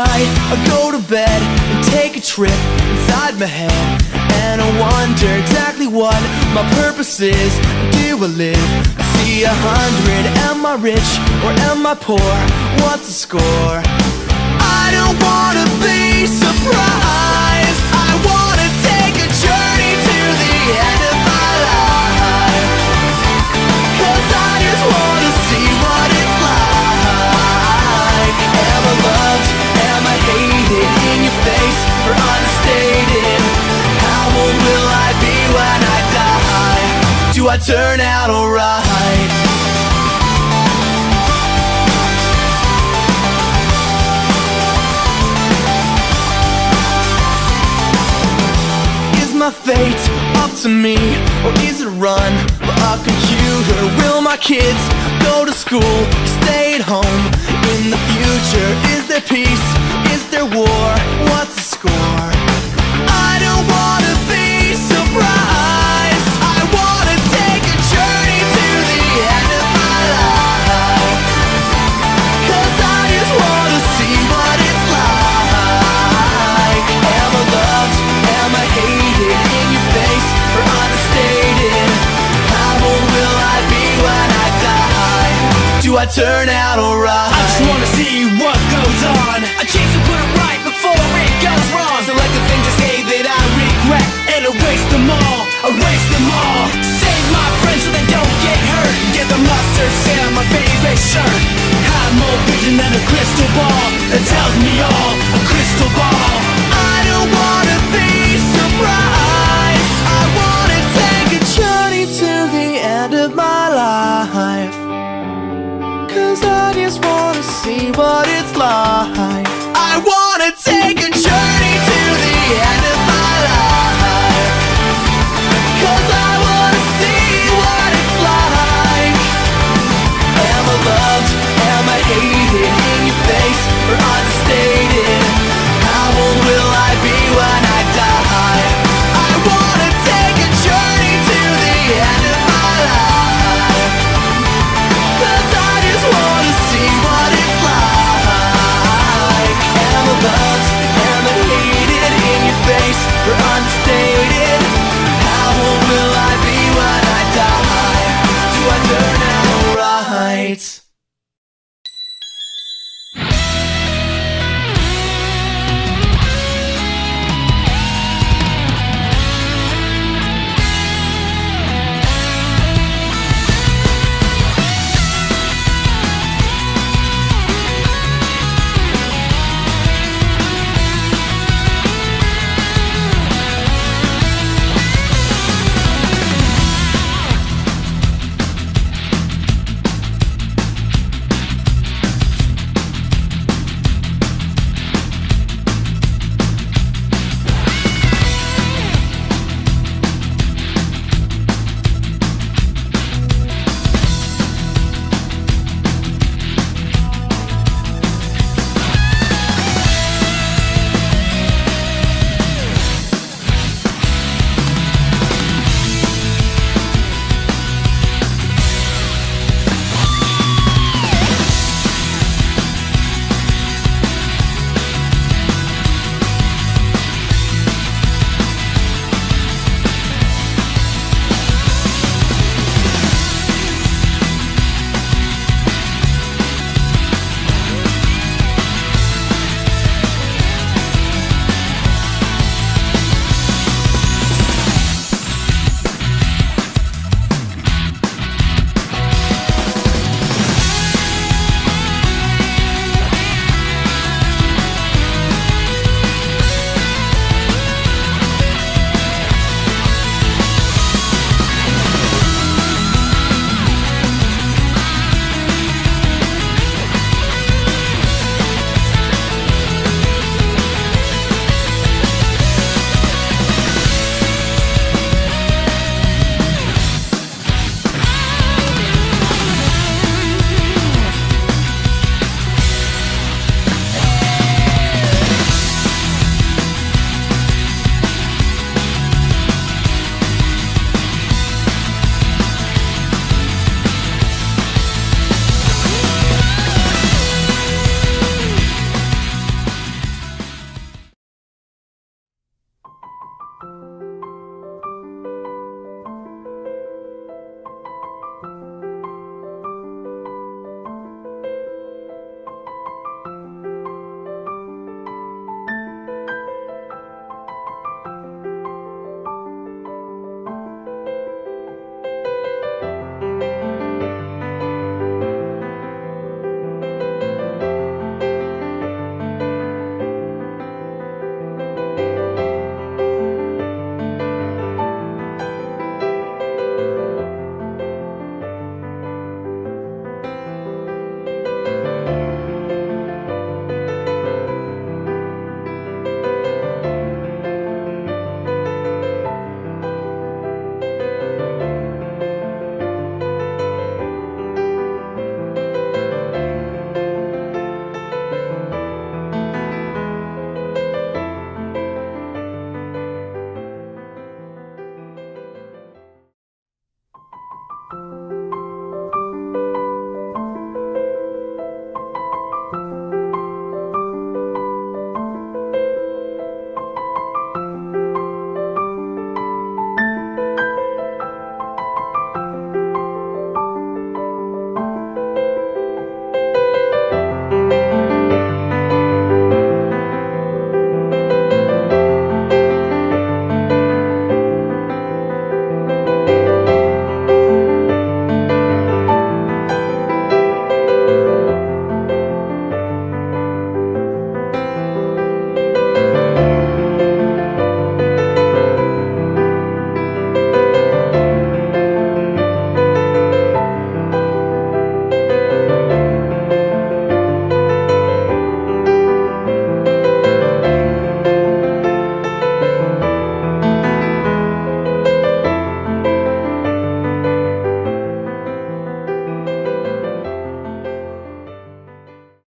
Night I go to bed and take a trip inside my head And I wonder exactly what my purpose is Do I live see a hundred? Am I rich or am I poor? What's the score? I don't wanna be surprised turn out alright? Is my fate up to me or is it run by a computer? Will my kids go to school, stay at home in the future? Is there peace? Is there war? What's the score? Turn out alright?